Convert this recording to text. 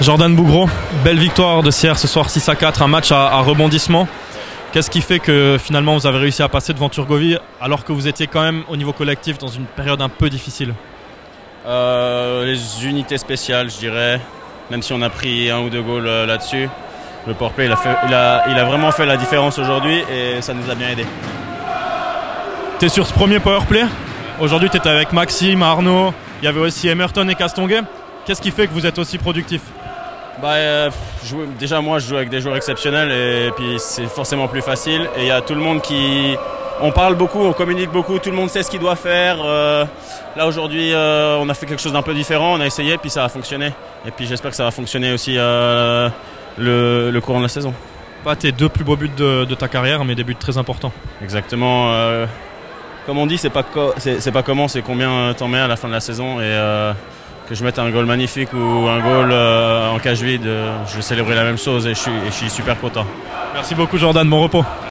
Jordan Bougro, belle victoire de Sierre ce soir 6 à 4, un match à, à rebondissement. Qu'est-ce qui fait que finalement vous avez réussi à passer devant Turgovie alors que vous étiez quand même au niveau collectif dans une période un peu difficile? Euh, les unités spéciales, je dirais, même si on a pris un ou deux goals euh, là-dessus. Le powerplay, il a, fait- il, a, il a vraiment fait la différence aujourd'hui et ça nous a bien aidé. T'es sur ce premier powerplay Aujourd'hui t'étais avec Maxime, Arnaud, il y avait aussi Emerton et Castonguay. Qu'est-ce qui fait que vous êtes aussi productif? Bah, euh, jouer- déjà, moi, je joue avec des joueurs exceptionnels et puis c'est forcément plus facile. Et il y a tout le monde qui. On parle beaucoup, on communique beaucoup, tout le monde sait ce qu'il doit faire. Euh, là, aujourd'hui, euh, on a fait quelque chose d'un peu différent, on a essayé, puis ça a fonctionné. Et puis j'espère que ça va fonctionner aussi euh, le, le courant de la saison. Pas tes deux plus beaux buts de, de ta carrière, mais des buts très importants. Exactement. comme on dit, c'est pas, c'est pas comment, c'est combien t'en mets à la fin de la saison. Et que je mette un goal magnifique ou un goal euh, je vais célébrer la même chose et je suis super content. Merci beaucoup Jordan, bon repos.